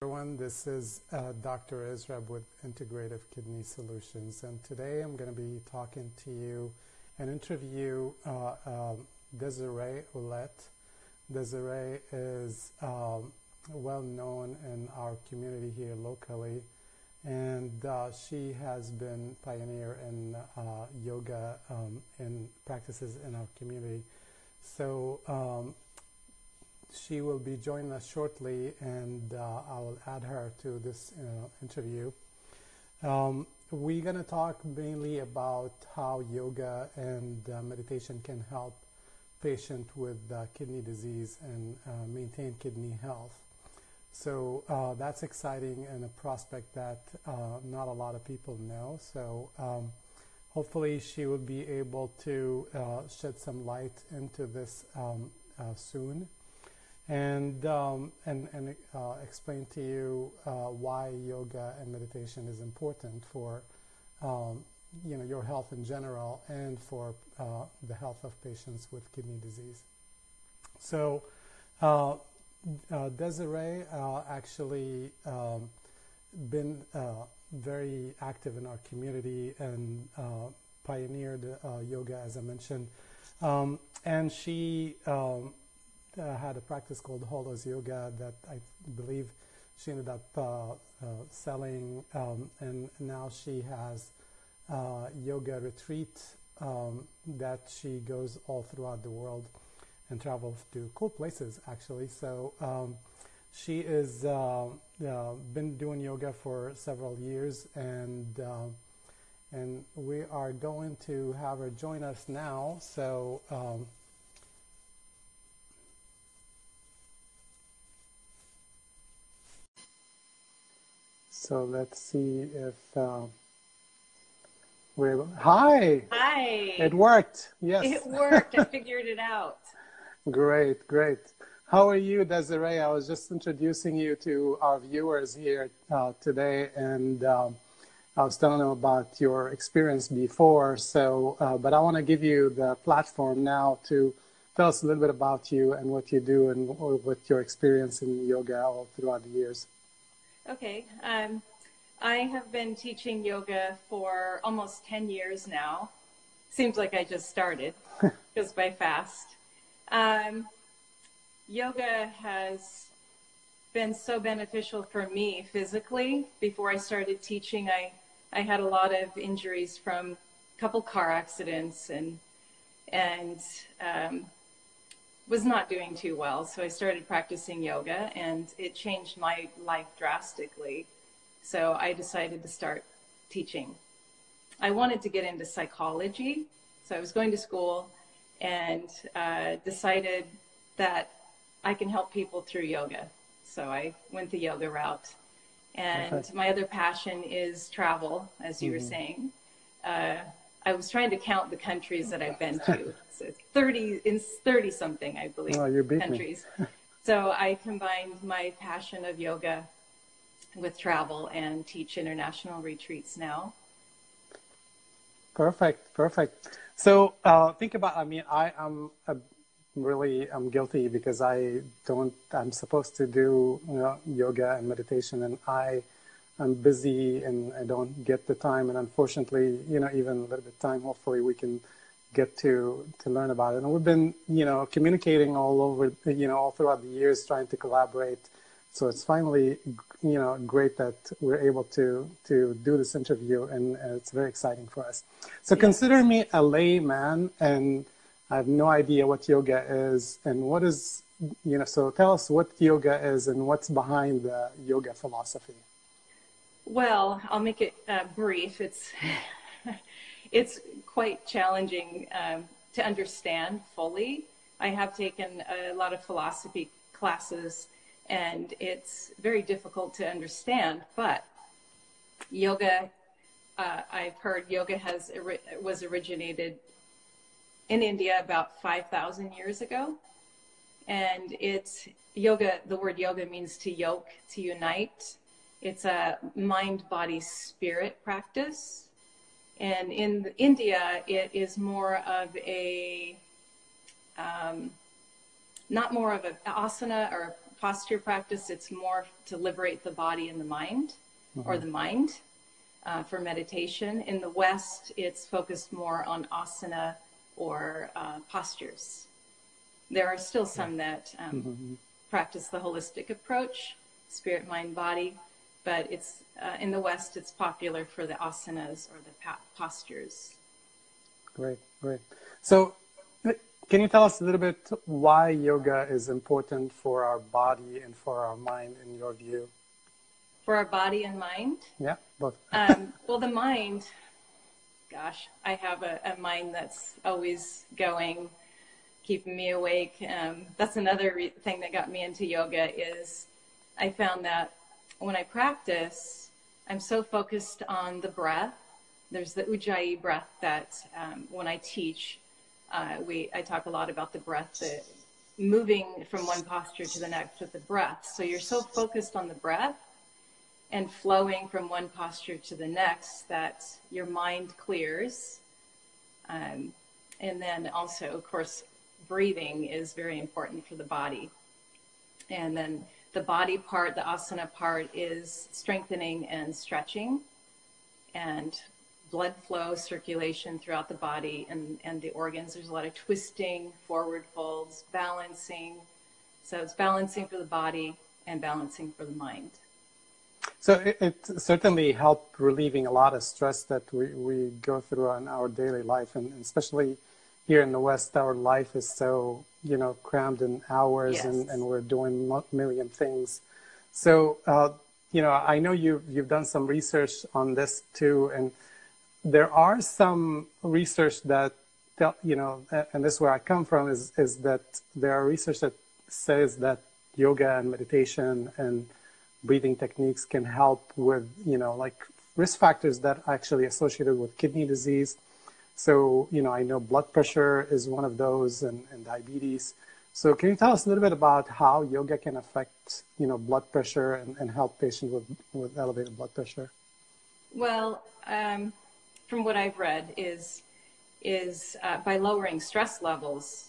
everyone. This is uh, Dr. Israb with Integrative Kidney Solutions, and today I'm going to be talking to you and interview uh, um, Desiree Ouellette. Desiree is um, well known in our community here locally, and uh, she has been pioneer in uh, yoga um, practices in our community. So um, she will be joining us shortly, and uh, I will add her to this uh, interview. Um, we're going to talk mainly about how yoga and uh, meditation can help patients with uh, kidney disease and uh, maintain kidney health. So uh, that's exciting and a prospect that not a lot of people know. So um, hopefully she will be able to shed some light into this um, soon and um, and and uh, explain to you uh, why yoga and meditation is important for um, you know your health in general and for uh, the health of patients with kidney disease. So uh, uh, Desiree uh, actually um, been very active in our community and pioneered yoga, as I mentioned, um, and she. Uh, had a practice called Holos Yoga that I believe she ended up uh, uh, selling, um, and now she has uh, yoga retreat um, that she goes all throughout the world and travels to cool places actually. So um, she has uh, uh, been doing yoga for several years, and and we are going to have her join us now. So. Um, So let's see if uh, we're able. Hi. Hi. It worked. Yes. It worked. I figured it out. Great, great. How are you, Desiree? I was just introducing you to our viewers here uh, today, and um, I was telling them about your experience before. So, uh, but I want to give you the platform now to tell us a little bit about you and what you do and what your experience in yoga all throughout the years. Okay. Um, I have been teaching yoga for almost 10 years now. Seems like I just started, goes by fast. Um, yoga has been so beneficial for me physically. Before I started teaching, I, I had a lot of injuries from a couple car accidents and, and um, was not doing too well. So I started practicing yoga and it changed my life drastically. So I decided to start teaching. I wanted to get into psychology. So I was going to school and uh, decided that I can help people through yoga. So I went the yoga route. And my other passion is travel, as you mm-hmm. were saying. Uh, I was trying to count the countries that I've been to. So 30 in 30 something, I believe, oh, countries. so I combined my passion of yoga with travel and teach international retreats now. Perfect, perfect. So uh, think about. I mean, I am really I'm guilty because I don't. I'm supposed to do you know, yoga and meditation, and I I'm busy and I don't get the time. And unfortunately, you know, even a little bit time, hopefully we can get to, to learn about it. And we've been, you know, communicating all over, you know, all throughout the years, trying to collaborate. So it's finally, you know, great that we're able to, to do this interview and, it's very exciting for us. So yeah. consider me a layman and I have no idea what yoga is and what is, you know, so tell us what yoga is and what's behind the yoga philosophy. Well, I'll make it uh, brief. It's it's quite challenging um, to understand fully. I have taken a lot of philosophy classes, and it's very difficult to understand. But yoga, uh, I've heard yoga has was originated in India about five thousand years ago, and it's yoga. The word yoga means to yoke, to unite it's a mind, body, spirit practice. And in India, it is more of a, um, not more of an asana or posture practice, it's more to liberate the body and the mind, mm-hmm. or the mind uh, for meditation. In the West, it's focused more on asana or uh, postures. There are still some that um, mm-hmm. practice the holistic approach, spirit, mind, body, but it's uh, in the West, it's popular for the asanas or the pa- postures. Great, great. So, can you tell us a little bit why yoga is important for our body and for our mind, in your view? For our body and mind? Yeah, both. um, well, the mind, gosh, I have a, a mind that's always going, keeping me awake. Um, that's another re- thing that got me into yoga is I found that when I practice, I'm so focused on the breath. There's the ujjayi breath that um, when I teach, uh, we I talk a lot about the breath, the moving from one posture to the next with the breath. So you're so focused on the breath and flowing from one posture to the next that your mind clears. Um, and then also, of course, breathing is very important for the body. And then the body part, the asana part, is strengthening and stretching and blood flow, circulation throughout the body and, and the organs. There's a lot of twisting, forward folds, balancing. So it's balancing for the body and balancing for the mind. So it, it, certainly helped relieving a lot of stress that we, we go through in our daily life, and, especially here in the West, our life is so you know crammed in hours, yes. and, and we're doing a million things. So uh, you know, I know you you've done some research on this too, and there are some research that tell, you know, and this is where I come from is is that there are research that says that yoga and meditation and breathing techniques can help with, you know, like risk factors that are actually associated with kidney disease. So, you know, I know blood pressure is one of those and, and diabetes. So can you tell us a little bit about how yoga can affect, you know, blood pressure and, and help patients with, with elevated blood pressure? Well, um, from what I've read is, is uh, by lowering stress levels,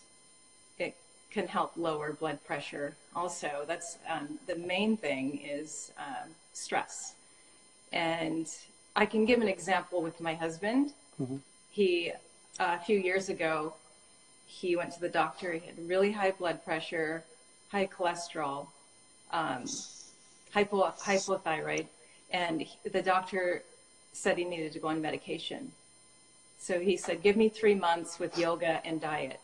it can help lower blood pressure also. That's um, the main thing is um, stress. And I can give an example with my husband. Mm-hmm. He, uh, a few years ago, he went to the doctor. He had really high blood pressure, high cholesterol, um, hypo, hypothyroid, and he, the doctor said he needed to go on medication. So he said, "Give me three months with yoga and diet."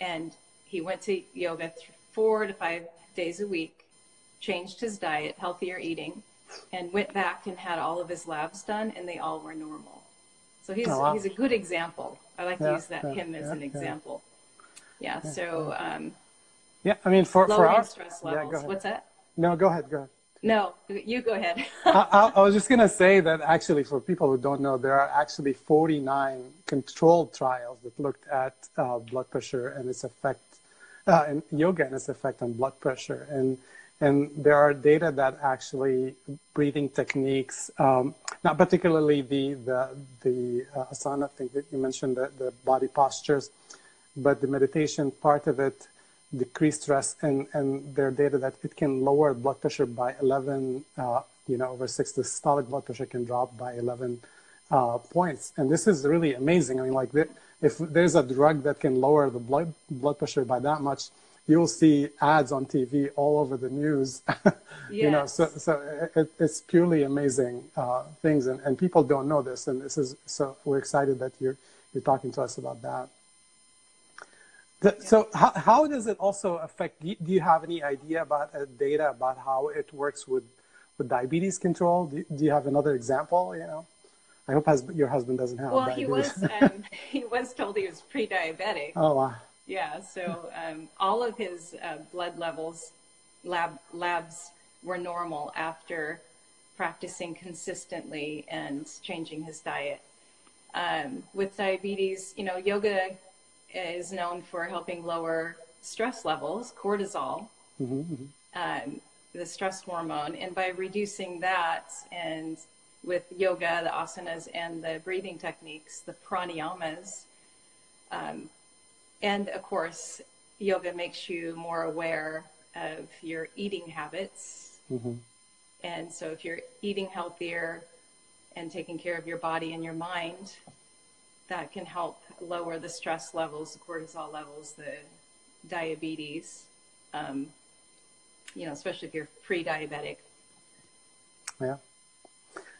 And he went to yoga th- four to five days a week, changed his diet, healthier eating, and went back and had all of his labs done, and they all were normal. So he's oh, wow. he's a good example. I like yeah, to use that yeah, him as yeah, an example. Yeah. so. Um, yeah, I mean for for our stress levels. What's that? No, go ahead. Go ahead. No, you go ahead. I, I, was just going to say that actually, for people who don't know, there are actually 49 controlled trials that looked at uh, blood pressure and its effect uh, and yoga and its effect on blood pressure. And and there are data that actually breathing techniques, um, not particularly the the the uh, asana thing that you mentioned, the, the body postures, but the meditation part of it decrease stress and and there are data that it can lower blood pressure by 11 uh, you know over six. The systolic blood pressure can drop by 11 uh, points. And this is really amazing. I mean like the, if there's a drug that can lower the blood blood pressure by that much, you'll see ads on TV all over the news. yes. You know, so so it, it's purely amazing uh, things, and, and people don't know this, and this is so we're excited that you're you're talking to us about that. The, yeah. So how, how does it also affect? Do you have any idea about uh, data about how it works with with diabetes control? Do, do you have another example? You know. I hope your husband doesn't have. Well, he was um, he was told he was pre-diabetic. Oh wow. Yeah, so um, all of his uh, blood levels, lab labs were normal after practicing consistently and changing his diet. Um, with diabetes, you know, yoga is known for helping lower stress levels, cortisol, mm-hmm, mm-hmm. Um, the stress hormone, and by reducing that and with yoga, the asanas, and the breathing techniques, the pranayamas. Um, and of course, yoga makes you more aware of your eating habits. Mm-hmm. And so if you're eating healthier and taking care of your body and your mind, that can help lower the stress levels, the cortisol levels, the diabetes, um, you know, especially if you're pre-diabetic. Yeah.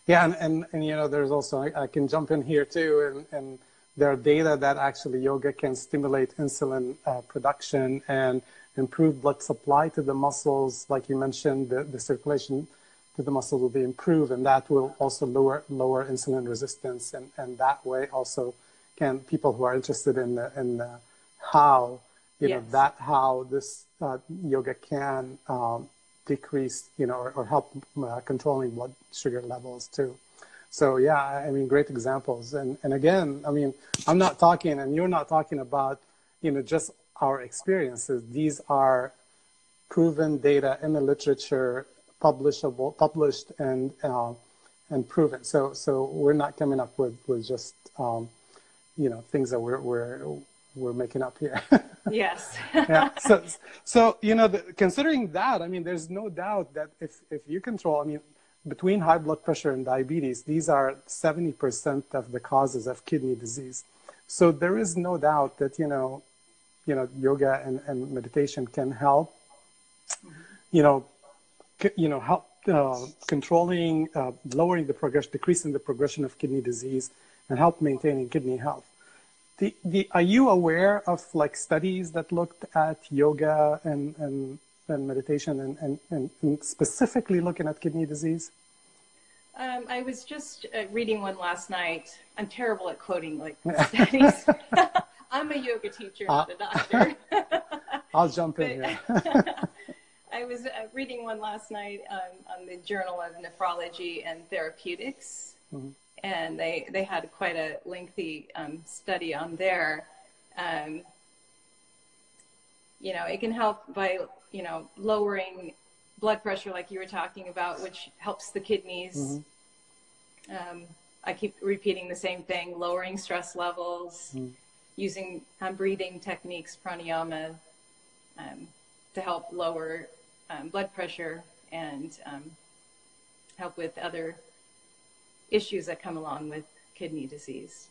Yeah, and, and, and you know, there's also, I, I can jump in here too, and, and there are data that actually yoga can stimulate insulin uh, production and improve blood supply to the muscles. Like you mentioned, the, the circulation to the muscle will be improved, and that will also lower lower insulin resistance, and, and that way also can people who are interested in the, in the how you yes. know that how this uh, yoga can um, decrease you know or, or help uh, controlling blood sugar levels too. So yeah, I mean, great examples. And and again, I mean, I'm not talking, and you're not talking about, you know, just our experiences. These are proven data in the literature, publishable, published and uh, and proven. So so we're not coming up with with just um, you know things that we're we're we're making up here. yes. yeah. So so you know, the, considering that, I mean, there's no doubt that if if you control, I mean between high blood pressure and diabetes, these are 70% of the causes of kidney disease. So there is no doubt that, you know, you know, yoga and, and meditation can help, you know, c- you know, help uh, controlling, uh, lowering the progression, decreasing the progression of kidney disease and help maintaining kidney health. The, the, are you aware of like studies that looked at yoga and, and and meditation and, and, and, and specifically looking at kidney disease? Um, I was just uh, reading one last night. I'm terrible at quoting like studies. I'm a yoga teacher, uh, not a doctor. I'll jump in here. I was uh, reading one last night on the Journal of Nephrology and Therapeutics, mm-hmm. and they they had quite a lengthy um, study on there. Um, you know, it can help by you know, lowering blood pressure, like you were talking about, which helps the kidneys. Mm-hmm. Um, I keep repeating the same thing: lowering stress levels, mm-hmm. using um, breathing techniques, pranayama, um, to help lower um, blood pressure and um, help with other issues that come along with kidney disease.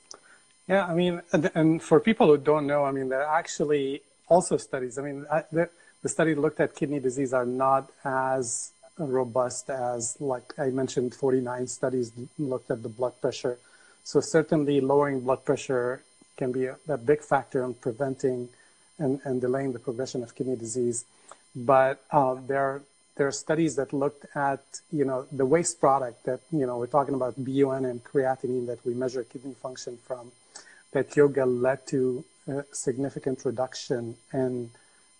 Yeah, I mean, and for people who don't know, I mean, there are actually also studies. I mean, there, the study looked at kidney disease are not as robust as, like I mentioned, 49 studies looked at the blood pressure. So certainly lowering blood pressure can be a, a big factor in preventing and, and, delaying the progression of kidney disease. But uh, there, there are studies that looked at, you know, the waste product that, you know, we're talking about BUN and creatinine that we measure kidney function from, that yoga led to a significant reduction in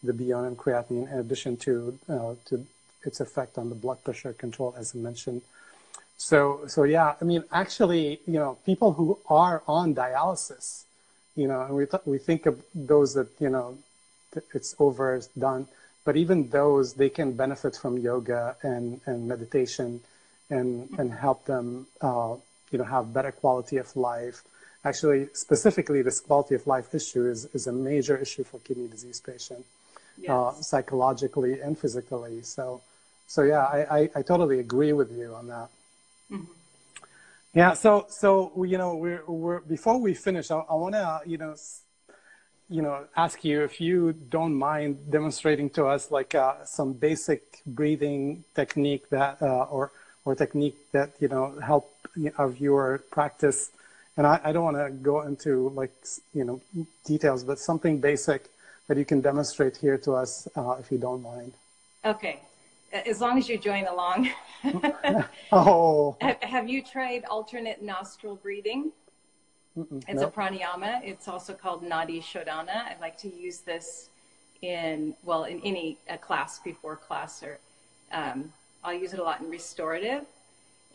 the BUN and creatinine in addition to, uh, to its effect on the blood pressure control, as I mentioned. So, so yeah, I mean, actually, you know, people who are on dialysis, you know, and we, th- we think of those that, you know, it's over, it's done, but even those, they can benefit from yoga and, and meditation and, and help them, uh, you know, have better quality of life. Actually, specifically, this quality of life issue is, is a major issue for kidney disease patients yes. uh, psychologically and physically. So, so yeah, I, I, I totally agree with you on that. Mm-hmm. Yeah. So, so you know, we're, we're before we finish, I, I want to, you know, you know, ask you if you don't mind demonstrating to us like uh, some basic breathing technique that, uh, or or technique that you know help our viewer practice. And I, I don't want to go into like you know details, but something basic that you can demonstrate here to us uh, if you don't mind. Okay, as long as you join along. oh. Have you tried alternate nostril breathing? Mm-mm, it's nope. a pranayama. It's also called Nadi Shodhana. I like to use this in, well, in any class before class, or um, I'll use it a lot in restorative.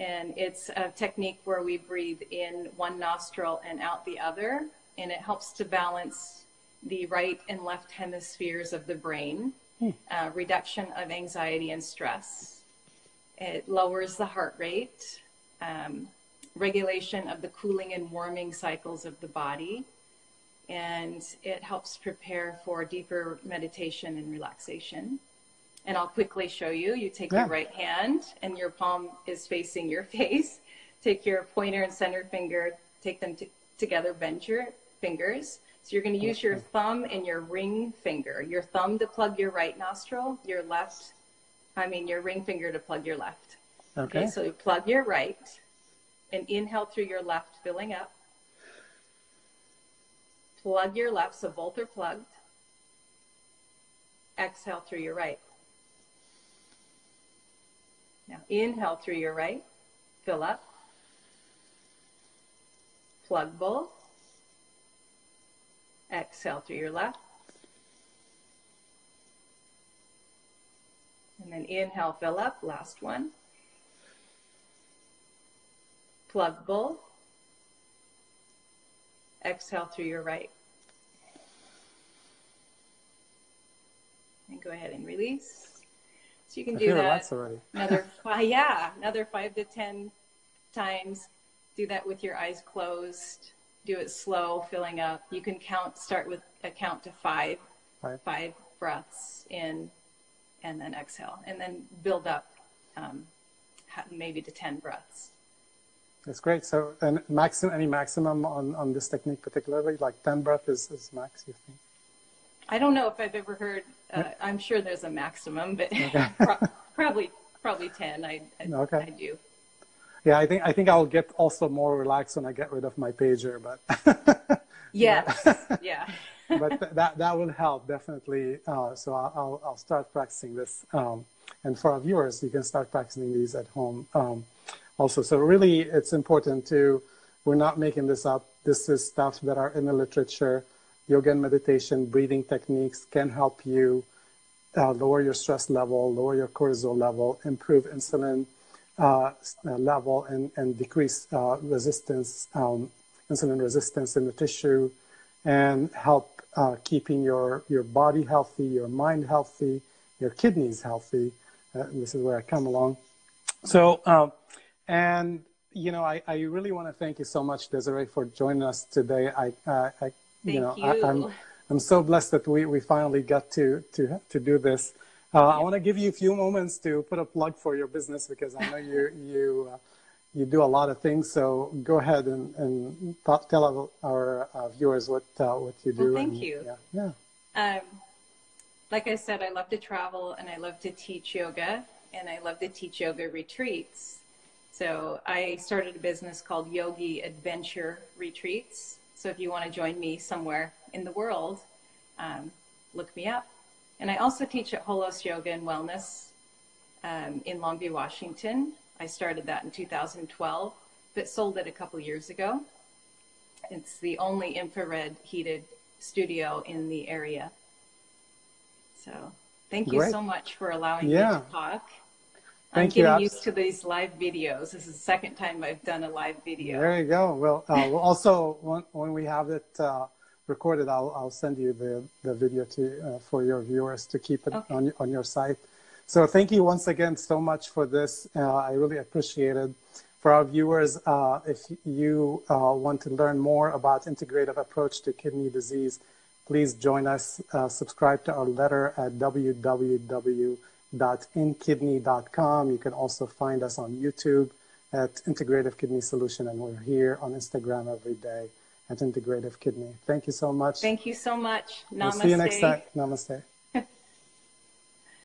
And it's a technique where we breathe in one nostril and out the other, and it helps to balance the right and left hemispheres of the brain, hmm. uh, reduction of anxiety and stress. It lowers the heart rate, um, regulation of the cooling and warming cycles of the body, and it helps prepare for deeper meditation and relaxation. and I'll quickly show you. You take Yeah. your right hand, and your palm is facing your face. Take your pointer and center finger, take them t- together, bend your fingers. So you're going to use your thumb and your ring finger. Your thumb to plug your right nostril, your left, I mean, your ring finger to plug your left. Okay. Okay, so you plug your right and inhale through your left, filling up. Plug your left, so both are plugged. Exhale through your right. Now inhale through your right, fill up. Plug both. Exhale through your left. And then inhale, fill up, last one. Plug both. Exhale through your right. And go ahead and release. So you can I do that another five, yeah, another five to ten times. Do that with your eyes closed. Do it slow, filling up. You can count. Start with a count to five, Five. five breaths in, and then exhale, and then build up, um, maybe to ten breaths. That's great. So, and maximum, any maximum on, on this technique particularly, like 10 breath is, is max, you think? I don't know if I've ever heard. Uh, I'm sure there's a maximum, but Okay. pro- probably probably ten. I, I, Okay. I do. Yeah, I think, I think I'll get also more relaxed when I get rid of my pager, but, Yes. yeah. but th- that, that will help definitely. Uh, so I'll, I'll, start practicing this. Um, and for our viewers, you can start practicing these at home. Um, also, so really it's important to, we're not making this up. This is stuff that are in the literature. Yoga and meditation, breathing techniques can help you uh, lower your stress level, lower your cortisol level, improve insulin level, and, and decrease uh, resistance, um, insulin resistance in the tissue, and help uh, keeping your, your body healthy, your mind healthy, your kidneys healthy. Uh, this is where I come along. So, um, and you know, I, I really want to thank you so much, Desiree, for joining us today. I, uh, I you know, Thank I, I'm. I'm so blessed that we, we finally got to to to do this. Uh, I want to give you a few moments to put a plug for your business because I know you you uh, you do a lot of things. So go ahead and and tell our, our uh, viewers what uh, what you do. Well, thank and- you. Yeah, yeah. Um, like I said, I love to travel and I love to teach yoga and I love to teach yoga retreats. So I started a business called Yogi Adventure Retreats. So if you want to join me somewhere in the world, um, look me up. And I also teach at Holos Yoga and Wellness um, in Longview, Washington. I started that in 2012, but sold it a couple years ago. It's the only infrared heated studio in the area. So thank you Great. so much for allowing Yeah. me to talk. Thank I'm getting Abs- used to these live videos. This is the second time I've done a live video. There you go. Well, uh, we'll also when, when we have it uh, recorded, I'll, I'll send you the, the video to uh, for your viewers to keep it Okay. on on your site. So thank you once again so much for this. Uh, I really appreciate it. For our viewers, uh, if you uh, want to learn more about integrative approach to kidney disease, please join us. Uh, subscribe to our letter at www.inkidney.com. You can also find us on YouTube at Integrative Kidney Solution, and we're here on Instagram every day at Integrative Kidney. Thank you so much. Thank you so much. Namaste. We'll see you next time. Namaste.